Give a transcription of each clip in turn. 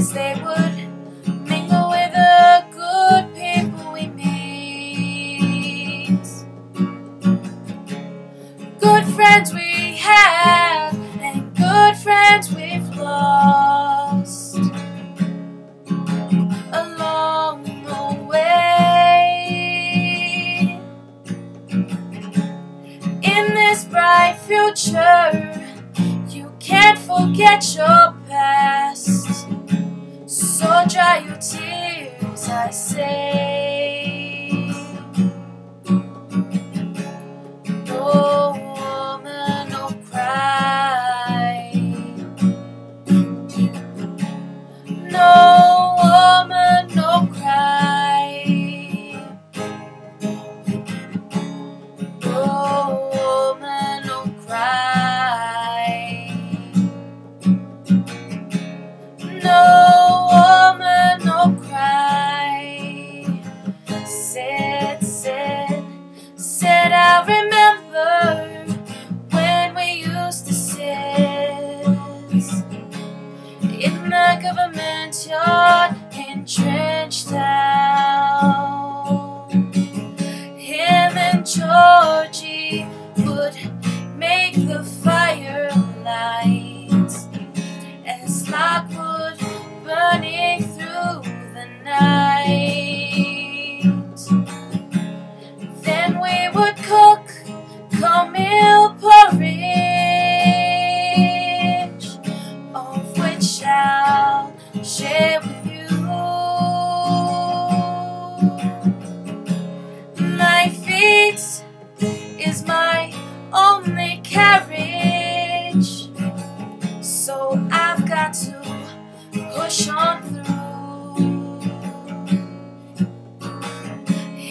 As they would mingle with the good people we meet. Good friends we have, and good friends we've lost. Along the way, in this bright future, you can't forget your past. Dry your tears, I say. The night. Then we would cook cornmeal porridge, of which I'll share with you.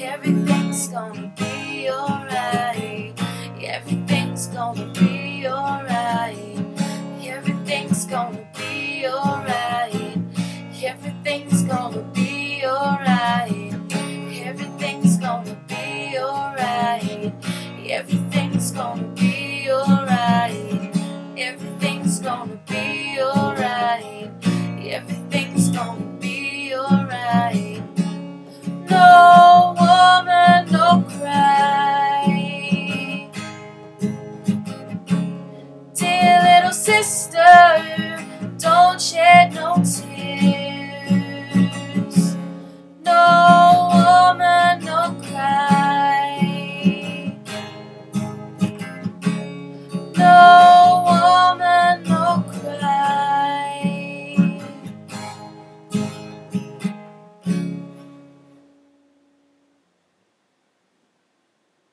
Everything's gonna be alright. Everything's gonna be alright. Everything's gonna be alright. Everything's gonna be alright. Everything's gonna be alright. Everything's gonna be no.